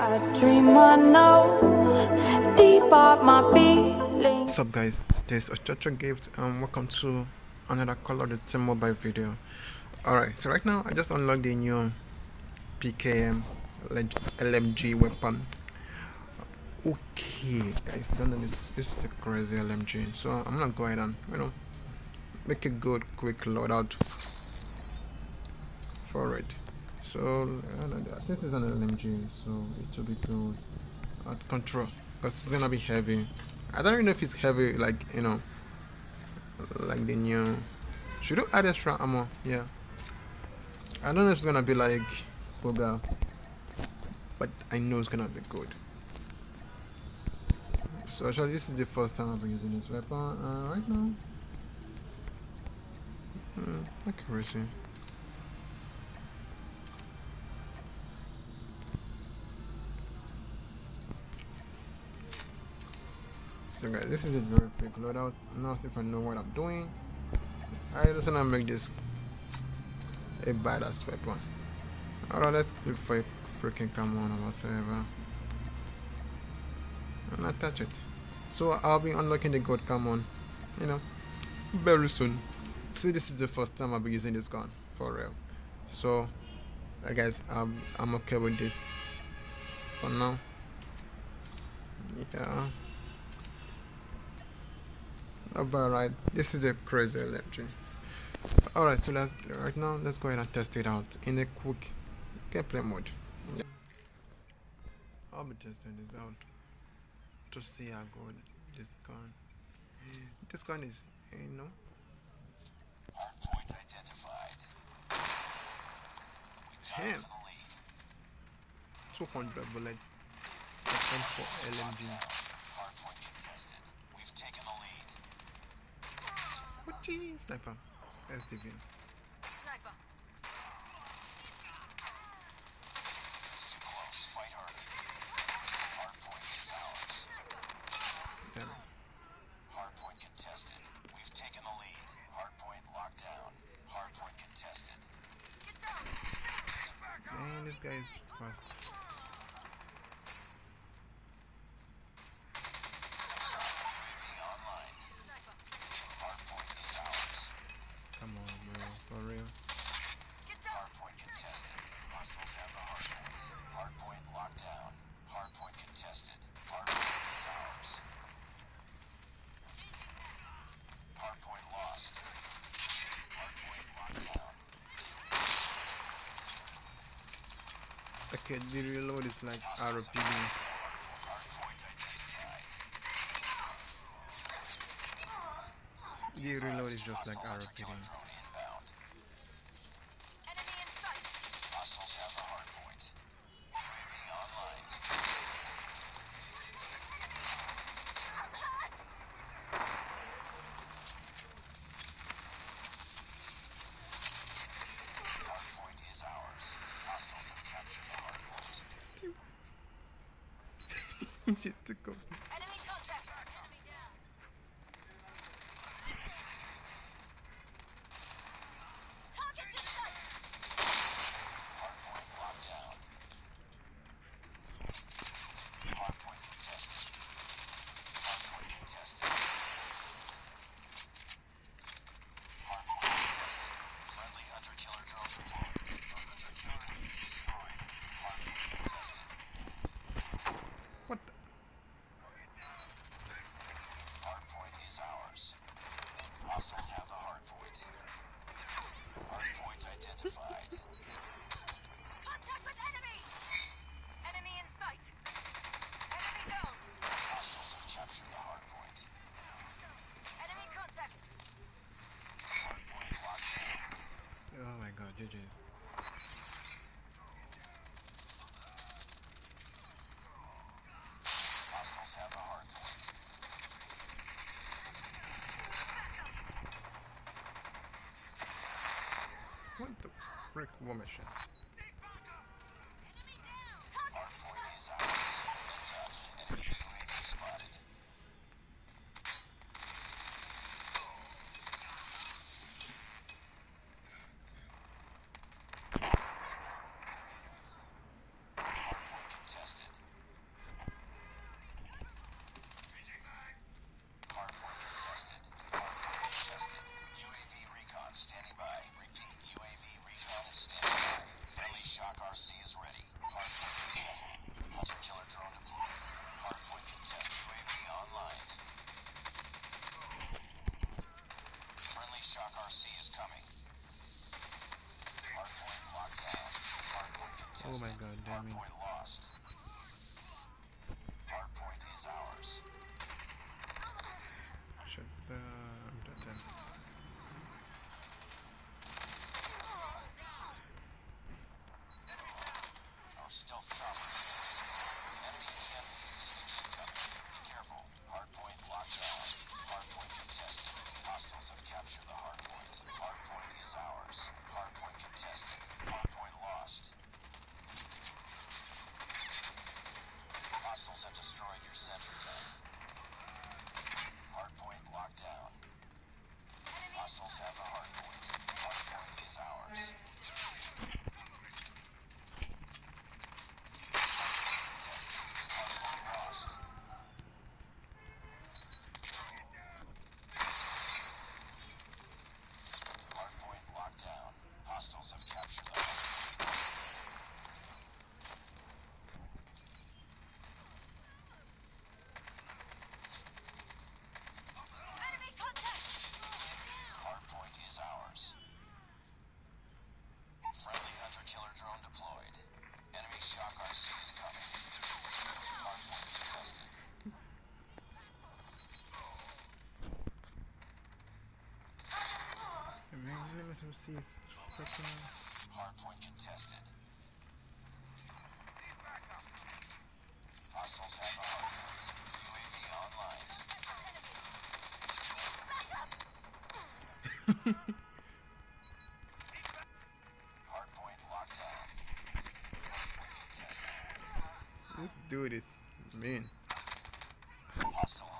What's up guys, this is Ochoochogift and welcome to another Call of Duty Mobile video. Alright, so right now I just unlocked the new PKM LMG weapon. Okay, guys, don't know this is a crazy LMG, so I'm gonna go ahead and, you know, make a good quick loadout for it. So, since it's an LMG, so it will be good at control because it's gonna be heavy. I don't even know if it's heavy, like you know, like the new. Should do add extra ammo? Yeah. I don't know if it's gonna be like Boga, but I know it's gonna be good. So actually, this is the first time I've been using this weapon. Uh, right now, hmm, accuracy. So guys, this is a very quick loadout. Not if I know what I'm doing. I just wanna make this a badass weapon. Alright, let's click for a freaking command or whatsoever. And attach it. So I'll be unlocking the gold common, you know, very soon. See, this is the first time I'll be using this gun for real. So, uh, I guess I'm, I'm okay with this for now. Yeah. Alright, this is a crazy LMG. Alright, so let's right now let's go ahead and test it out in a quick gameplay mode. Yeah. I'll be testing this out to see how good this gun. This gun is, you know. Damn. 200 bullet. 2.4 LMG. Hardpoint contested. We've taken the lead. What the sniper? SDV. Sniper. It's too close. Fight harder. Hardpoint is ours. Damn. Hardpoint contested. We've taken the lead. Hardpoint locked down. Hardpoint contested. Man, this guy is fast. UAV online. Hardpoint is ours. Come on, bro. For real. Hardpoint contested. Hostiles have the hardpoint. Hardpoint locked down. Hardpoint contested. Hardpoint is ours. Hardpoint lost. Hardpoint locked down. Okay, the reload is like RPD. The reload is just like RPD. Drone inbound. Enemy in sight. Hostiles have the hardpoint. UAV online. Hardpoint is ours. Hostiles have captured the hardpoint. Shit to go. Enemy contact. Enemy down. Targets in sight. Hardpoint locked down. Hardpoint contested. Hardpoint contested. Hardpoint contested. Friendly hunter killer drone deployed. Hunter killer destroyed. Hardpoint contested. What the? Hardpoint is ours. Hostiles have the hardpoint. Hardpoint identified. Contact with enemy. Enemy in sight. Enemy down. Hostiles have captured the hardpoint. Enemy contact. Hardpoint locked down. Oh my god, GG's. Hostiles have the hardpoint. What the frick Oh my god, damn it. C is freaking. Hardpoint contested. This dude is mean. Hostile.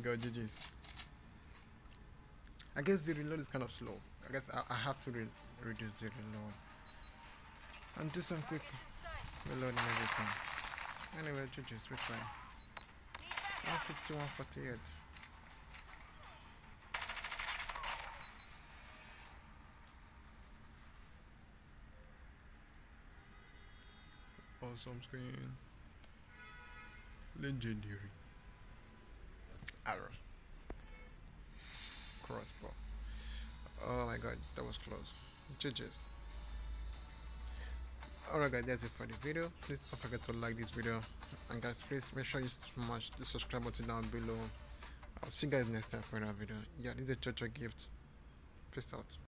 god, GG's. I guess the reload is kind of slow. I guess I, I have to re- reduce the reload and do some quick reloading everything. Anyway, GG's, we try. Need backup. 150, 148. Awesome screen. Legendary. Arrow. Crossbow. Oh my god, that was close. GG's. Alright guys, that's it for the video. Please don't forget to like this video. And guys, please make sure you smash the subscribe button down below. I'll see you guys next time for another video. Yeah, this is a Jojo gift. Peace out.